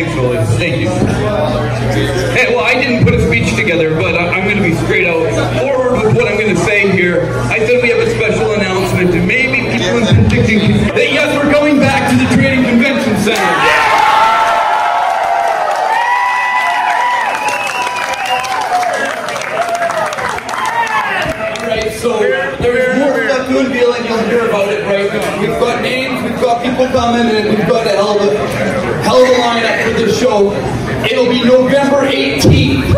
Thankfully, thank you. Hey, well, I didn't put a speech together, but I'm going to be straight out forward with what I'm going to say here. I said we have a special announcement, and maybe people have been thinking that yes, we're going back to the Trade and Convention Center. We've got names, we've got people coming, and we've got a lineup for this show. It'll be November 18th.